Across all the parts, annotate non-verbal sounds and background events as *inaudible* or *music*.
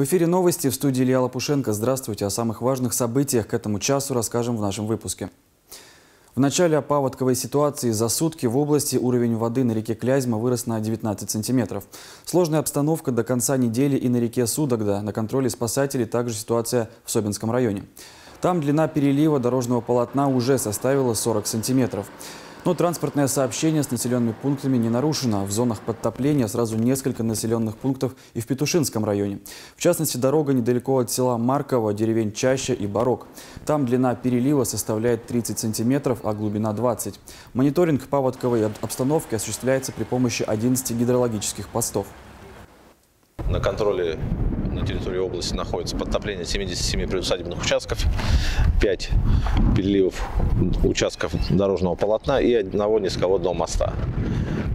В эфире новости в студии Илья Лопушенко. Здравствуйте. О самых важных событиях к этому часу расскажем в нашем выпуске. В начале о паводковой ситуации за сутки в области уровень воды на реке Клязьма вырос на 19 сантиметров. Сложная обстановка до конца недели и на реке Судогда. На контроле спасателей также ситуация в Собинском районе. Там длина перелива дорожного полотна уже составила 40 сантиметров. Но транспортное сообщение с населенными пунктами не нарушено. В зонах подтопления сразу несколько населенных пунктов и в Петушинском районе. В частности, дорога недалеко от села Марково, деревень Чаща и Барок. Там длина перелива составляет 30 сантиметров, а глубина 20. Мониторинг паводковой обстановки осуществляется при помощи 11 гидрологических постов. На контроле на территории области находится подтопление 77 приусадебных участков, 5 переливов участков дорожного полотна и одного низководного моста.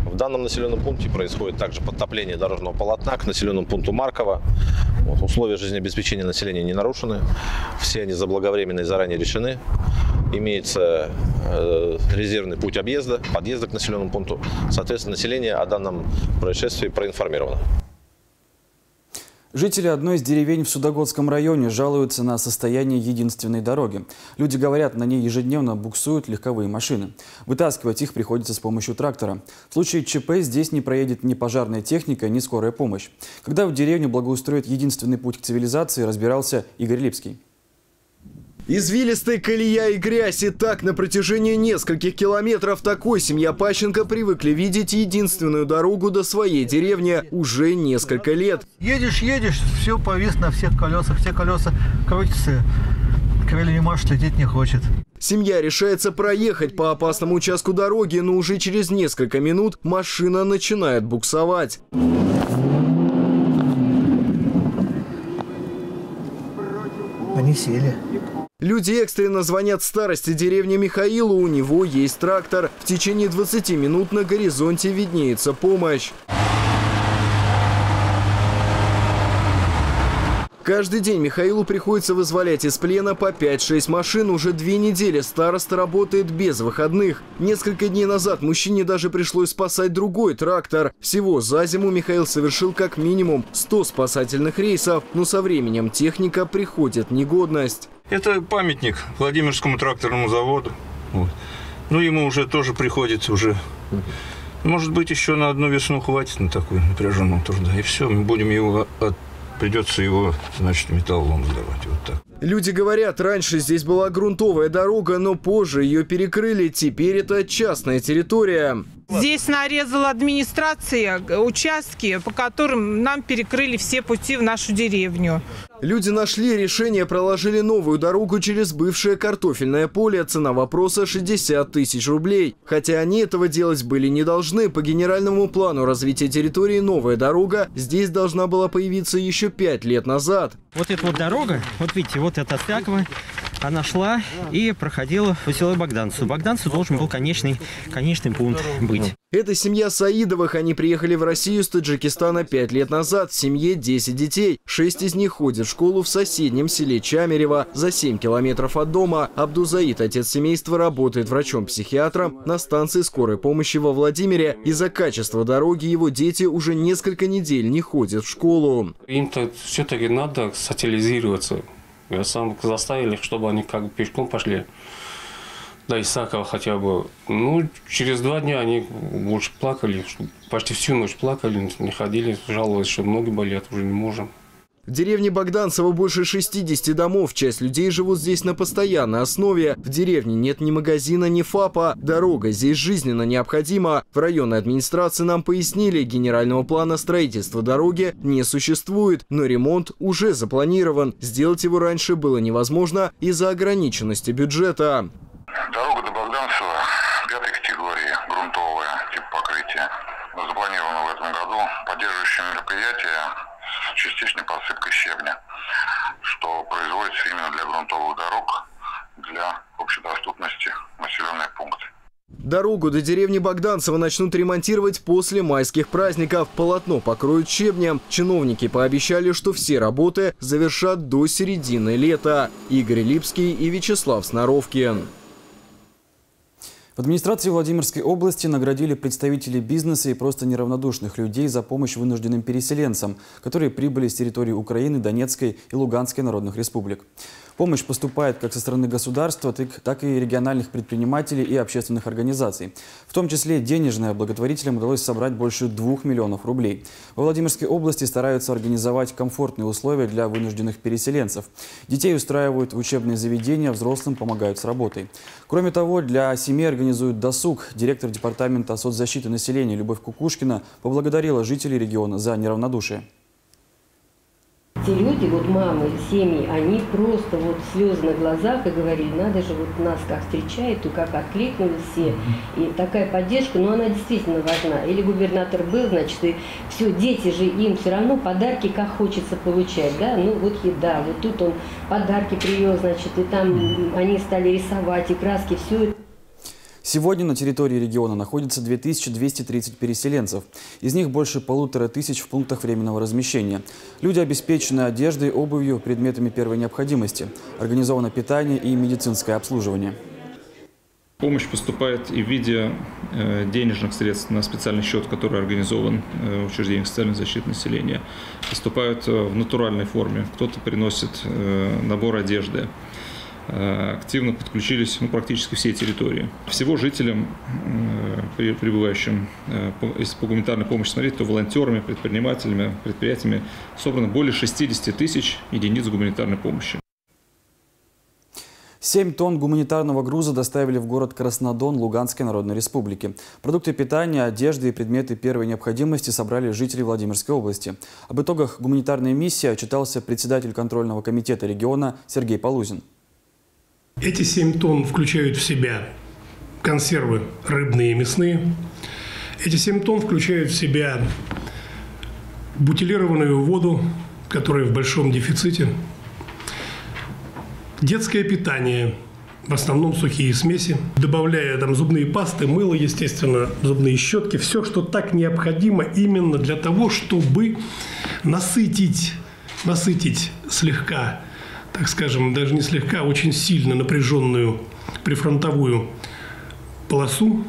В данном населенном пункте происходит также подтопление дорожного полотна к населенному пункту Маркова. Вот, условия жизнеобеспечения населения не нарушены, все они заблаговременно и заранее решены. Имеется э, резервный путь объезда, подъезда к населенному пункту. Соответственно, население о данном происшествии проинформировано. Жители одной из деревень в Судогодском районе жалуются на состояние единственной дороги. Люди говорят, на ней ежедневно буксуют легковые машины. Вытаскивать их приходится с помощью трактора. В случае ЧП здесь не проедет ни пожарная техника, ни скорая помощь. Когда в деревню благоустроят единственный путь к цивилизации, разбирался Игорь Липский. Извилистая колея и грязь. И так на протяжении нескольких километров такой семья Пащенко привыкли видеть единственную дорогу до своей деревни уже несколько лет. Едешь, едешь, все повис на всех колесах. Все колеса крутятся. Крылья не машет, лететь не хочет. Семья решается проехать по опасному участку дороги, но уже через несколько минут машина начинает буксовать. Они сели. Люди экстренно звонят старости деревни Михаилу, у него есть трактор. В течение 20 минут на горизонте виднеется помощь. Каждый день Михаилу приходится вызволять из плена по 5-6 машин. Уже две недели староста работает без выходных. Несколько дней назад мужчине даже пришлось спасать другой трактор. Всего за зиму Михаил совершил как минимум 100 спасательных рейсов, но со временем техника приходит негодность. Это памятник Владимирскому тракторному заводу. Вот. Ну, ему уже тоже приходится уже... Может быть, еще на одну весну хватит на такую напряженную труда. И все, мы будем его от придется его, значит, металлолом сдавать. Вот так. Люди говорят, раньше здесь была грунтовая дорога, но позже ее перекрыли. Теперь это частная территория. Здесь нарезала администрация участки, по которым нам перекрыли все пути в нашу деревню. Люди нашли решение, проложили новую дорогу через бывшее картофельное поле. Цена вопроса 60 тысяч рублей. Хотя они этого делать были не должны. По генеральному плану развития территории новая дорога здесь должна была появиться еще пять лет назад. Вот эта вот дорога, вот видите, вот эта Тяково, она шла и проходила в село Богданцу. Богданцу должен был конечный, конечный пункт быть. Это семья Саидовых. Они приехали в Россию с Таджикистана пять лет назад. В семье 10 детей. Шесть из них ходят в школу в соседнем селе Чамерево за 7 километров от дома. Абдузаид, отец семейства, работает врачом-психиатром на станции скорой помощи во Владимире. Из-за качества дороги его дети уже несколько недель не ходят в школу. Им-то все-таки надо социализироваться. Я сам заставил их, чтобы они как бы пешком пошли до Исакова хотя бы. Ну, через два дня они больше плакали, почти всю ночь плакали, не ходили, жаловались, что ноги болят, уже не можем. В деревне Богданцево больше 60 домов. Часть людей живут здесь на постоянной основе. В деревне нет ни магазина, ни ФАПа. Дорога здесь жизненно необходима. В районной администрации нам пояснили, генерального плана строительства дороги не существует, но ремонт уже запланирован. Сделать его раньше было невозможно из-за ограниченности бюджета. Дорога до Богданцева пятой категории, грунтовая, тип покрытия. Запланировано в этом году поддерживающее мероприятие с частичной посыпкой щебня, что производится именно для грунтовых дорог, для общедоступности населенных пунктов. Дорогу до деревни Богданцева начнут ремонтировать после майских праздников. Полотно покроют щебнем. Чиновники пообещали, что все работы завершат до середины лета. Игорь Липский и Вячеслав Сноровкин. В администрации Владимирской области наградили представителей бизнеса и просто неравнодушных людей за помощь вынужденным переселенцам, которые прибыли с территории Украины, Донецкой и Луганской народных республик. Помощь поступает как со стороны государства, так и региональных предпринимателей и общественных организаций. В том числе денежное благотворителям удалось собрать больше двух миллионов рублей. Во Владимирской области стараются организовать комфортные условия для вынужденных переселенцев. Детей устраивают в учебные заведения, взрослым помогают с работой. Кроме того, для семей организуют досуг. Директор департамента соцзащиты населения Любовь Кукушкина поблагодарила жителей региона за неравнодушие те люди, вот мамы, семьи, они просто вот слезы на глазах и говорили, надо же вот нас как встречают и как откликнулись все. И такая поддержка, но она действительно важна. Или губернатор был, значит, и все, дети же им все равно подарки как хочется получать, да, ну вот еда, вот тут он подарки привез, значит, и там они стали рисовать, и краски, все это. Сегодня на территории региона находится 2230 переселенцев. Из них больше полутора тысяч в пунктах временного размещения. Люди обеспечены одеждой, обувью, предметами первой необходимости. Организовано питание и медицинское обслуживание. Помощь поступает и в виде э, денежных средств на специальный счет, который организован э, в учреждениях социальной защиты населения. Поступают э, в натуральной форме. Кто-то приносит набор одежды. Э, активно подключились ну, практически все территории. Всего жителям, э, прибывающим э, по гуманитарной помощи смотреть, то волонтерами, предпринимателями, предприятиями собрано более 60 тысяч единиц гуманитарной помощи. 7 тонн гуманитарного груза доставили в город Краснодон Луганской Народной Республики. Продукты питания, одежды и предметы первой необходимости собрали жители Владимирской области. Об итогах гуманитарной миссии отчитался председатель контрольного комитета региона Сергей Полузин. Эти 7 тонн включают в себя консервы рыбные и мясные. Эти 7 тонн включают в себя бутилированную воду, которая в большом дефиците, детское питание, в основном сухие смеси, добавляя там зубные пасты, мыло, естественно, зубные щетки, все, что так необходимо именно для того, чтобы насытить, насытить слегка так скажем, даже не слегка, очень сильно напряженную прифронтовую полосу.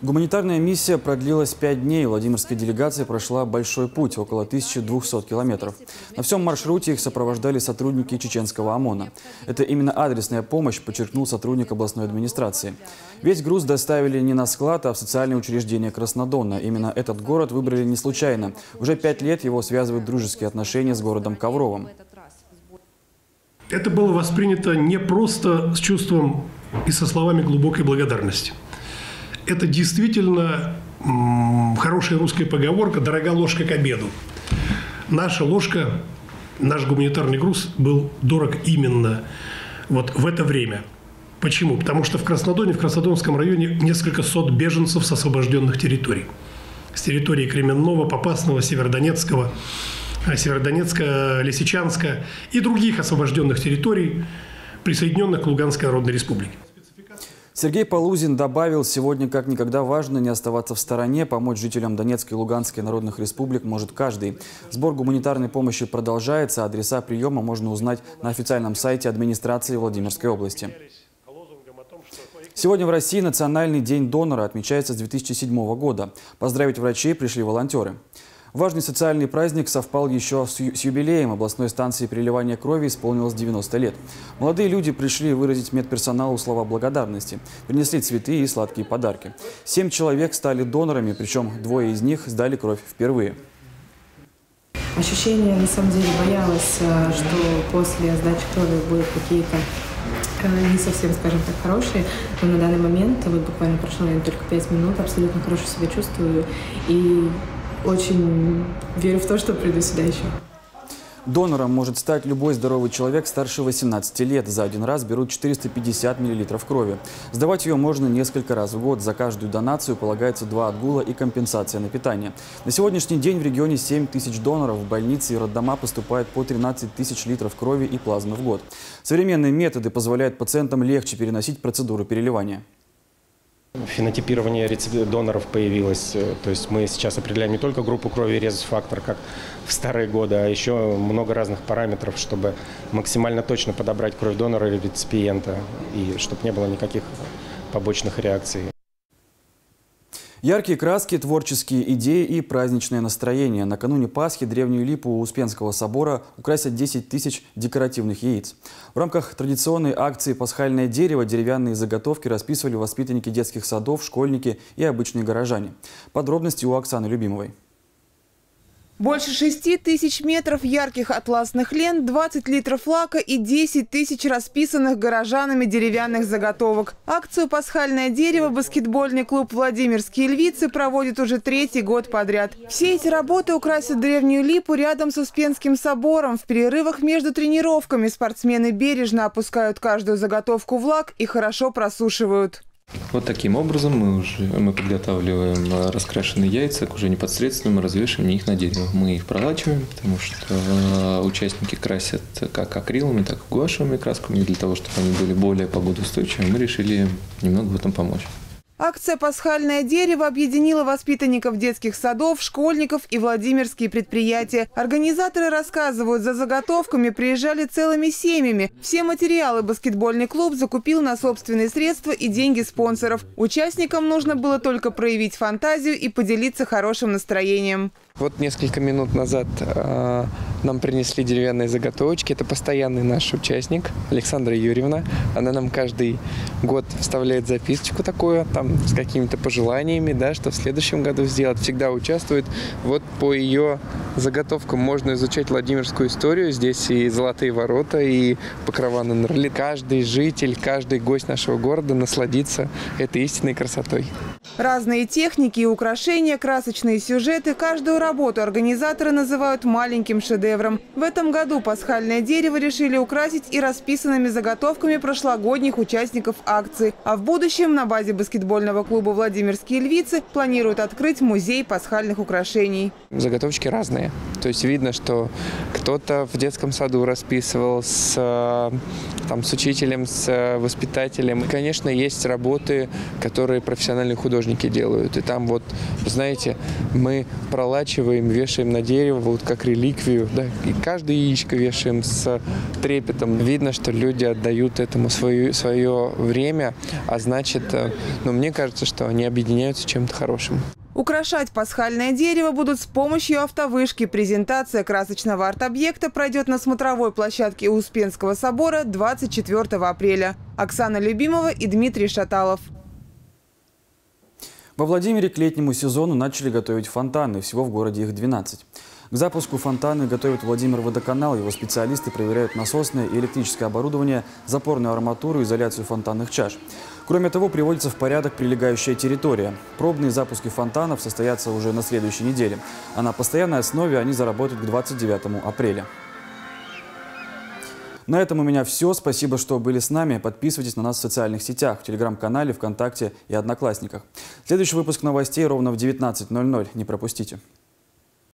Гуманитарная миссия продлилась пять дней. Владимирская делегация прошла большой путь, около 1200 километров. На всем маршруте их сопровождали сотрудники чеченского ОМОНа. Это именно адресная помощь, подчеркнул сотрудник областной администрации. Весь груз доставили не на склад, а в социальное учреждение Краснодона. Именно этот город выбрали не случайно. Уже пять лет его связывают дружеские отношения с городом Ковровым это было воспринято не просто с чувством и со словами глубокой благодарности. Это действительно хорошая русская поговорка «дорога ложка к обеду». Наша ложка, наш гуманитарный груз был дорог именно вот в это время. Почему? Потому что в Краснодоне, в Краснодонском районе несколько сот беженцев с освобожденных территорий. С территории Кременного, Попасного, Северодонецкого, *laughs* Северодонецка, Лисичанска и других освобожденных территорий, присоединенных к Луганской Народной Республике. Сергей Полузин добавил, сегодня как никогда важно не оставаться в стороне, помочь жителям Донецкой и Луганской народных республик может каждый. Сбор гуманитарной помощи продолжается, адреса приема можно узнать на официальном сайте администрации Владимирской области. Сегодня в России Национальный день донора отмечается с 2007 года. Поздравить врачей пришли волонтеры. Важный социальный праздник совпал еще с юбилеем областной станции переливания крови, исполнилось 90 лет. Молодые люди пришли выразить медперсоналу слова благодарности, принесли цветы и сладкие подарки. Семь человек стали донорами, причем двое из них сдали кровь впервые. Ощущение, на самом деле, боялась, э, что после сдачи крови будут какие-то э, не совсем, скажем так, хорошие, но на данный момент, вот буквально прошло, наверное, только пять минут, абсолютно хорошо себя чувствую, и очень верю в то, что приду сюда еще. Донором может стать любой здоровый человек старше 18 лет. За один раз берут 450 мл крови. Сдавать ее можно несколько раз в год. За каждую донацию полагается два отгула и компенсация на питание. На сегодняшний день в регионе 7 тысяч доноров. В больницы и роддома поступает по 13 тысяч литров крови и плазмы в год. Современные методы позволяют пациентам легче переносить процедуру переливания. Фенотипирование доноров появилось, э, то есть мы сейчас определяем не только группу крови и резус-фактор, как в старые годы, а еще много разных параметров, чтобы максимально точно подобрать кровь донора или реципиента, и чтобы не было никаких побочных реакций. Яркие краски, творческие идеи и праздничное настроение. Накануне Пасхи древнюю липу Успенского собора украсят 10 тысяч декоративных яиц. В рамках традиционной акции «Пасхальное дерево» деревянные заготовки расписывали воспитанники детских садов, школьники и обычные горожане. Подробности у Оксаны Любимовой. Больше 6 тысяч метров ярких атласных лент, 20 литров лака и 10 тысяч расписанных горожанами деревянных заготовок. Акцию «Пасхальное дерево» баскетбольный клуб «Владимирские львицы» проводит уже третий год подряд. Все эти работы украсят древнюю липу рядом с Успенским собором. В перерывах между тренировками спортсмены бережно опускают каждую заготовку в лак и хорошо просушивают. Вот таким образом мы уже мы подготавливаем э, раскрашенные яйца, уже непосредственно мы развешиваем их на дерево. Мы их пролачиваем, потому что э, участники красят как акриловыми, так и гуашевыми красками. И для того, чтобы они были более погодоустойчивыми, мы решили немного в этом помочь. Акция «Пасхальное дерево» объединила воспитанников детских садов, школьников и владимирские предприятия. Организаторы рассказывают, за заготовками приезжали целыми семьями. Все материалы баскетбольный клуб закупил на собственные средства и деньги спонсоров. Участникам нужно было только проявить фантазию и поделиться хорошим настроением. Вот несколько минут назад э, нам принесли деревянные заготовочки. Это постоянный наш участник Александра Юрьевна. Она нам каждый год вставляет записочку такую, там с какими-то пожеланиями, да, что в следующем году сделать. Всегда участвует. Вот по ее заготовкам можно изучать Владимирскую историю. Здесь и Золотые ворота, и Покрова на Норли. Каждый житель, каждый гость нашего города насладится этой истинной красотой. Разные техники и украшения, красочные сюжеты. Каждую работу организаторы называют маленьким шедевром. В этом году пасхальное дерево решили украсить и расписанными заготовками прошлогодних участников акции. А в будущем на базе баскетбольного клуба «Владимирские львицы» планируют открыть музей пасхальных украшений. Заготовочки разные. То есть видно, что кто-то в детском саду расписывал с, там, с учителем, с воспитателем. И, конечно, есть работы, которые профессиональные художники делают. И там вот, знаете, мы пролачиваем, вешаем на дерево, вот как реликвию, да, и каждое яичко вешаем с трепетом. Видно, что люди отдают этому свое, свое время, а значит, э, ну, мне кажется, что они объединяются чем-то хорошим. Украшать пасхальное дерево будут с помощью автовышки. Презентация красочного арт-объекта пройдет на смотровой площадке Успенского собора 24 апреля. Оксана Любимова и Дмитрий Шаталов. Во Владимире к летнему сезону начали готовить фонтаны, всего в городе их 12. К запуску фонтаны готовят Владимир Водоканал. Его специалисты проверяют насосное и электрическое оборудование, запорную арматуру, изоляцию фонтанных чаш. Кроме того, приводится в порядок прилегающая территория. Пробные запуски фонтанов состоятся уже на следующей неделе, а на постоянной основе они заработают к 29 апреля. На этом у меня все. Спасибо, что были с нами. Подписывайтесь на нас в социальных сетях, в Телеграм-канале, ВКонтакте и Одноклассниках. Следующий выпуск новостей ровно в 19.00. Не пропустите.